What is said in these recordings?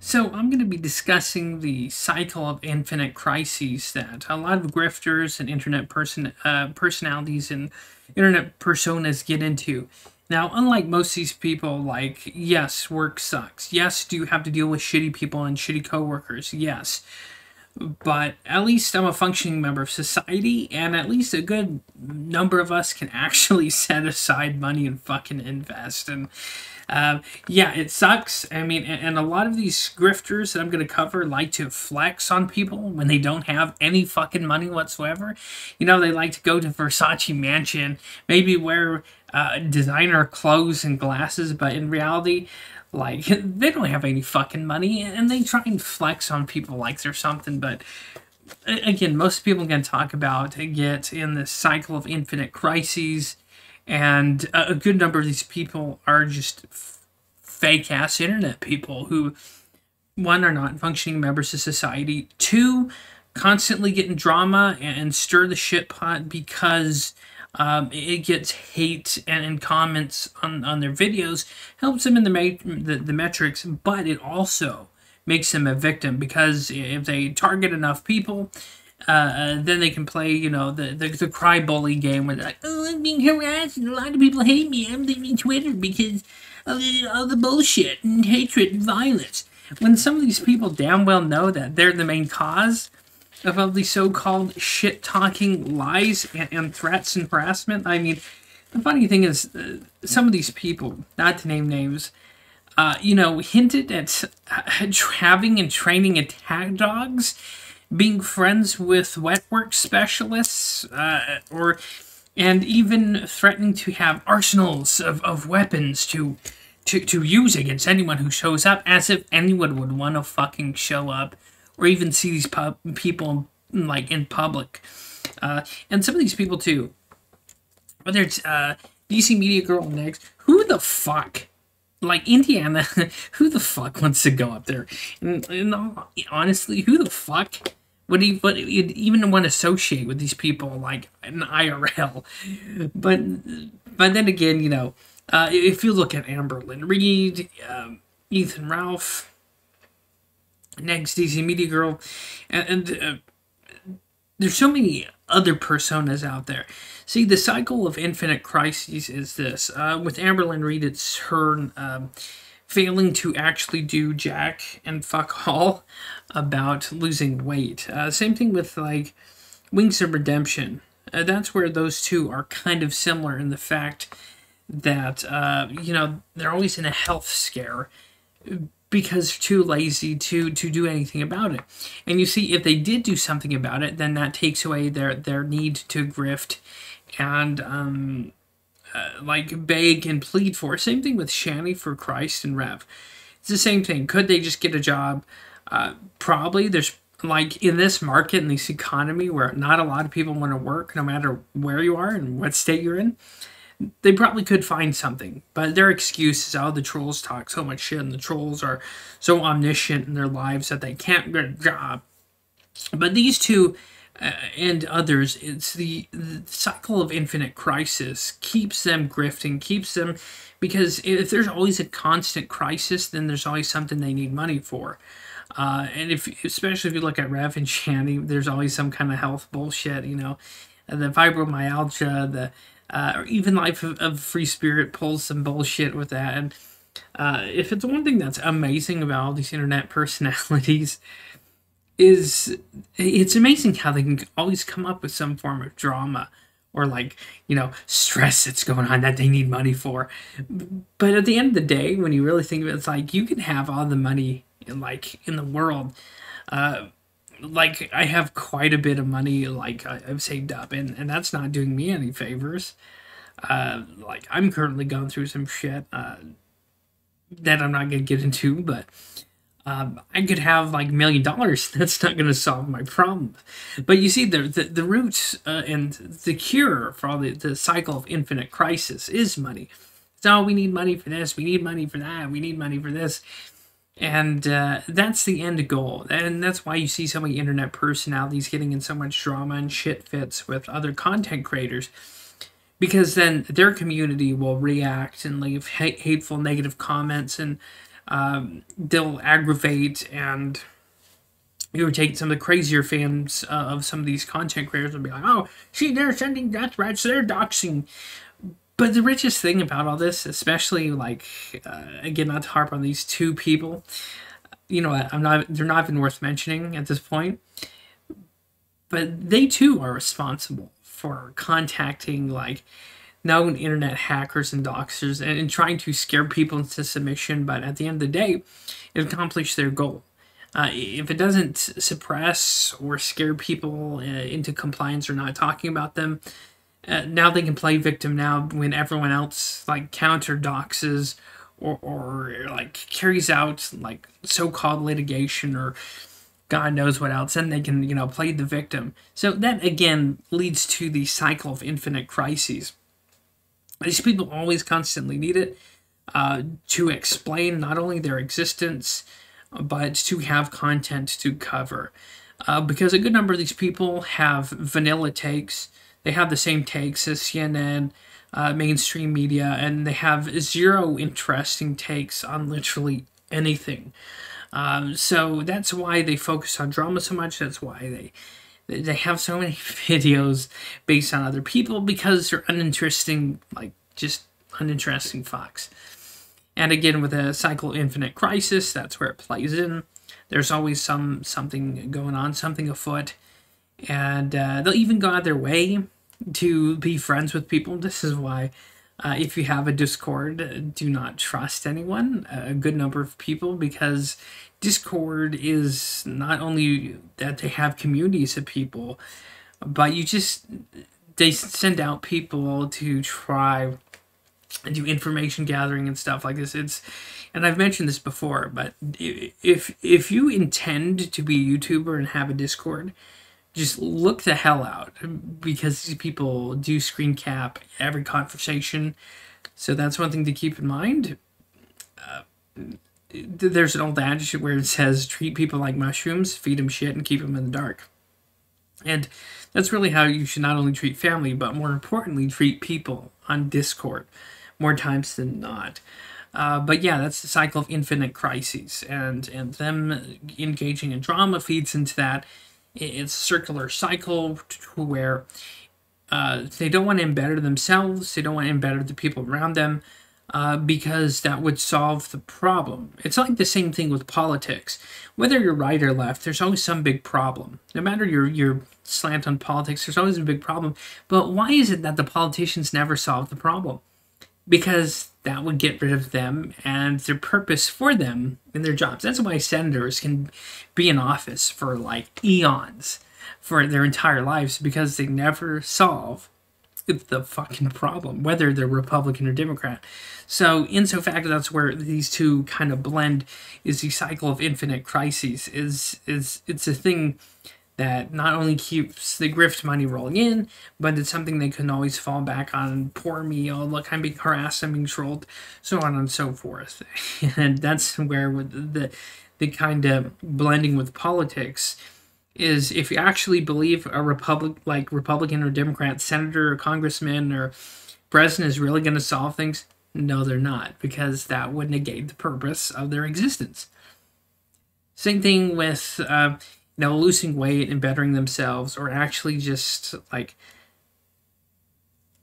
So, I'm going to be discussing the cycle of infinite crises that a lot of grifters and internet person uh, personalities and internet personas get into. Now, unlike most of these people, like, yes, work sucks. Yes, do you have to deal with shitty people and shitty coworkers? Yes. But at least I'm a functioning member of society, and at least a good number of us can actually set aside money and fucking invest. And uh, yeah, it sucks. I mean, and, a lot of these grifters that I'm going to cover like to flex on people when they don't have any fucking money whatsoever. You know, they like to go to Versace Mansion, maybe wear uh, designer clothes and glasses, but in reality, like they don't have any fucking money, and they try and flex on people like they're something. But again, most people can talk about get in this cycle of infinite crises, and a good number of these people are just fake ass internet people who, one, are not functioning members of society, two, constantly get in drama and stir the shit pot because um, it gets hate and, and, comments on, on their videos, helps them in the, the, the metrics, but it also makes them a victim because if they target enough people, uh, then they can play, you know, the, the, the cry bully game where they're like, oh, I'm being harassed and a lot of people hate me. I'm leaving Twitter because of of the bullshit and hatred and violence. When some of these people damn well know that they're the main cause, about the so-called shit-talking lies and, and, threats and harassment. I mean, the funny thing is, uh, some of these people, not to name names, uh, you know, hinted at uh, having and training attack dogs, being friends with wet work specialists, uh, or and even threatening to have arsenals of, of weapons to to, to use against anyone who shows up, as if anyone would want to fucking show up or even see these people like in public. Uh, and some of these people too, whether it's uh, DC Media Girl next, who the fuck, like Indiana, who the fuck wants to go up there? And, and honestly, who the fuck would would even want to associate with these people like in IRL? But but then again, you know, uh, if you look at Amberlynn Reid, um, Ethan Ralph, next DC Media Girl, and, and uh, there's so many other personas out there. See, the cycle of infinite crises is this. Uh, with Amberlynn Reid, it's her um, failing to actually do jack and fuck all about losing weight. Uh, same thing with like Wings of Redemption. Uh, that's where those two are kind of similar in the fact that uh, you know they're always in a health scare because too lazy to to do anything about it. And you see, if they did do something about it, then that takes away their their need to grift and um, uh, like beg and plead for. Same thing with Shanny for Christ and Rev. It's the same thing. Could they just get a job? Uh, probably. There's like in this market in this economy where not a lot of people want to work, no matter where you are and what state you're in they probably could find something, but their excuse is, oh, the trolls talk so much shit, and the trolls are so omniscient in their lives that they can't get a job. But these two uh, and others, it's the, the cycle of infinite crisis keeps them grifting, keeps them because if there's always a constant crisis, then there's always something they need money for. Uh, and if, especially if you look at Rev and Shanny, there's always some kind of health bullshit, you know, the fibromyalgia, the uh, or even Life of, of, Free Spirit pulls some bullshit with that. And uh, if it's one thing that's amazing about all these internet personalities, is it's amazing how they can always come up with some form of drama or like you know stress that's going on that they need money for but at the end of the day when you really think of it it's like you can have all the money in like in the world uh, like I have quite a bit of money like I've saved up and and that's not doing me any favors. Uh, like I'm currently going through some shit uh, that I'm not gonna get into, but um, I could have like million dollars. That's not gonna solve my problem. But you see, the the, the roots uh, and the cure for all the, the cycle of infinite crisis is money. So we need money for this. We need money for that. We need money for this and uh, that's the end goal. And that's why you see so many internet personalities getting in so much drama and shit fits with other content creators. Because then their community will react and leave hateful, negative comments and um, they'll aggravate and irritate some of the crazier fans uh, of some of these content creators and be like, oh, see, they're sending death threats, they're doxing. But the richest thing about all this, especially like, uh, again, not to harp on these two people, you know, I'm not, they're not even worth mentioning at this point, but they too are responsible for contacting like known internet hackers and doxers and, and trying to scare people into submission. But at the end of the day, it accomplished their goal. Uh, if it doesn't suppress or scare people uh, into compliance or not talking about them, uh, now they can play victim now when everyone else like counter doxes or, or like carries out like so-called litigation or God knows what else, and they can, you know, play the victim. So that again leads to the cycle of infinite crises. These people always constantly need it uh, to explain not only their existence, but to have content to cover. Uh, because a good number of these people have vanilla takes. They have the same takes as CNN, uh, mainstream media, and they have zero interesting takes on literally anything. Um, so that's why they focus on drama so much. That's why they they have so many videos based on other people because they're uninteresting, like just uninteresting Fox. And again, with a cycle infinite crisis, that's where it plays in. There's always some something going on, something afoot, and uh, they'll even go out their way to be friends with people. This is why, uh, if you have a Discord, do not trust anyone, a good number of people, because Discord is not only that they have communities of people, but you just they send out people to try and do information gathering and stuff like this. It's and I've mentioned this before, but if if you intend to be a YouTuber and have a Discord, just look the hell out because these people do screen cap every conversation. So that's one thing to keep in mind. Uh, there's an old adage where it says treat people like mushrooms, feed them shit, and keep them in the dark. And that's really how you should not only treat family, but more importantly, treat people on Discord more times than not. Uh, but yeah, that's the cycle of infinite crises, and and them engaging in drama feeds into that. It's circular cycle to where uh, they don't want to embetter themselves, they don't want to embetter the people around them, uh, because that would solve the problem. It's like the same thing with politics. Whether you're right or left, there's always some big problem. No matter your your slant on politics, there's always a big problem. But why is it that the politicians never solve the problem? Because that would get rid of them and their purpose for them in their jobs. That's why senators can be in office for like eons, for their entire lives, because they never solve the fucking problem, whether they're Republican or Democrat. So, in so fact, that's where these two kind of blend. Is the cycle of infinite crises? Is is it's a thing that not only keeps the grift money rolling in, but it's something they can always fall back on. Poor me, oh look, I'm being harassed, I'm being trolled, so on and so forth. and that's where the the kind of blending with politics is if you actually believe a republic like Republican or Democrat senator or congressman or president is really going to solve things, no, they're not, because that would negate the purpose of their existence. Same thing with uh, know losing weight and bettering themselves, or actually just like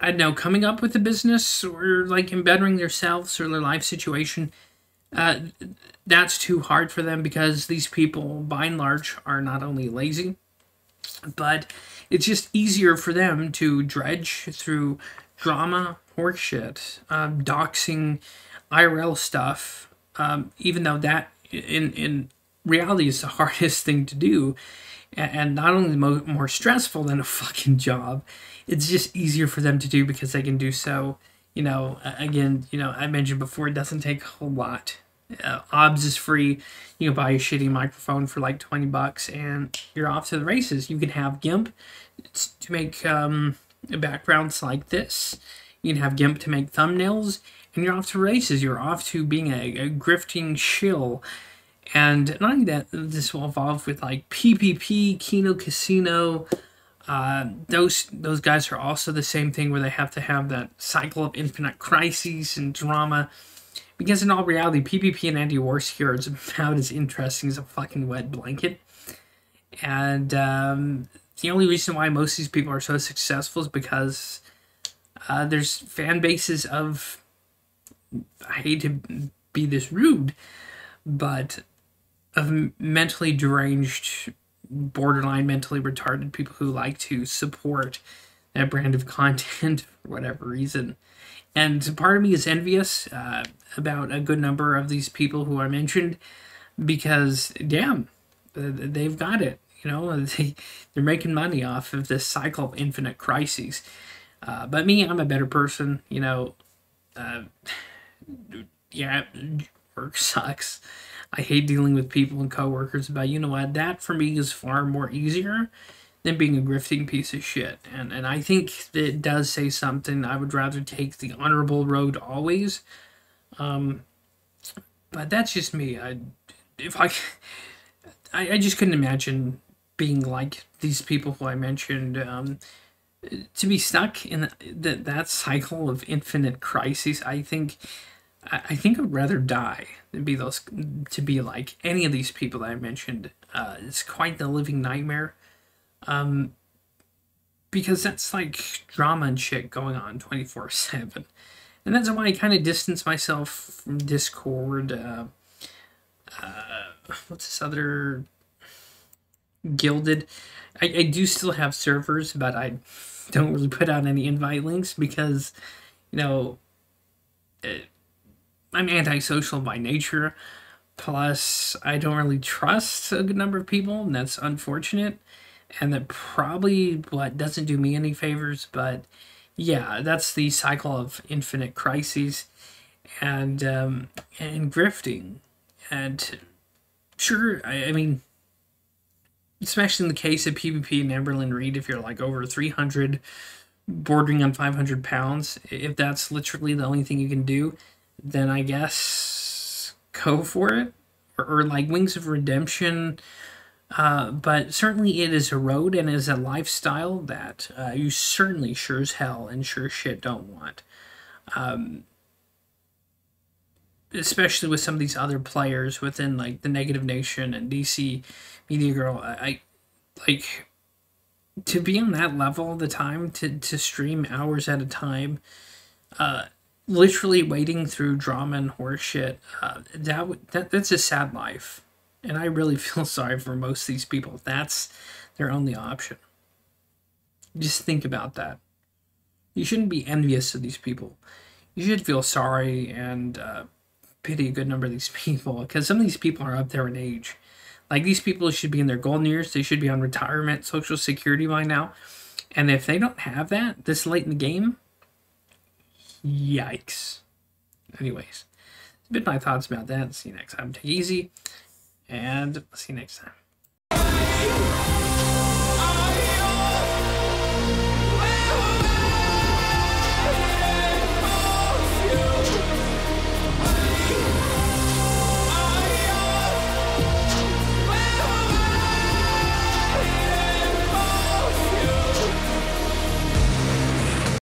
I don't know, coming up with a business or like in bettering themselves or their life situation uh, that's too hard for them because these people, by and large, are not only lazy, but it's just easier for them to dredge through drama, horseshit, um, doxing, IRL stuff, um, even though that in in reality is the hardest thing to do, and not only mo- more stressful than a fucking job, it's just easier for them to do because they can do so. You know, again, you know, I mentioned before, it doesn't take a whole lot uh, OBS is free. You can buy a shitty microphone for like 20 bucks and you're off to the races. You can have GIMP to make um, backgrounds like this. You can have GIMP to make thumbnails and you're off to races. You're off to being a, a grifting shill. And not only that, this will evolve with like PPP, Kino Casino. Uh, those those guys are also the same thing where they have to have that cycle of infinite crises and drama Because in all reality, PvP and anti-war secure is about as interesting as a fucking wet blanket. And um, the only reason why most of these people are so successful is because uh, there's fan bases of I hate to be this rude, but of mentally deranged, borderline mentally retarded people who like to support that brand of content for whatever reason. And part of me is envious uh, about a good number of these people who I mentioned because, damn, they've got it. You know, they, they're making money off of this cycle of infinite crises. Uh, but me, I'm a better person. You know, uh, yeah, work sucks. I hate dealing with people and coworkers, but you know what? That for me is far more easier than being a grifting piece of shit. And and I think that it does say something. I would rather take the honorable road always. Um, but that's just me. I if I I, I just couldn't imagine being like these people who I mentioned. Um, to be stuck in that that cycle of infinite crises, I think I think I'd rather die than be those to be like any of these people that I mentioned. Uh, it's quite the living nightmare. Um, because that's like drama and shit going on 24 7. And that's why I kind of distance myself from Discord. Uh, uh, what's this other? Guilded? I, I do still have servers, but I don't really put out any invite links because, you know, it, I'm antisocial by nature. Plus, I don't really trust a good number of people, and that's unfortunate. And that probably what doesn't do me any favors, but yeah, that's the cycle of infinite crises and um, and grifting. And sure, I, I mean, especially in the case of PvP and Amberlynn Reid, if you're like over 300, bordering on 500 pounds, if that's literally the only thing you can do, then I guess go for it. Or, or like Wings of Redemption. Uh, but certainly it is a road and is a lifestyle that uh, you certainly sure as hell and sure shit don't want. Um, especially with some of these other players within like the Negative Nation and DC Media Girl. I, I like to be on that level all the time to, to stream hours at a time uh, literally wading through drama and horseshit, uh, that, that that's a sad life. And I really feel sorry for most of these people. That's their only option. Just think about that. You shouldn't be envious of these people. You should feel sorry and uh, pity a good number of these people because some of these people are up there in age. Like these people should be in their golden years. They should be on retirement, social security by now. And if they don't have that this late in the game, Yikes. Anyways, it's been my thoughts about that. See you next time. Take easy, and see you next time.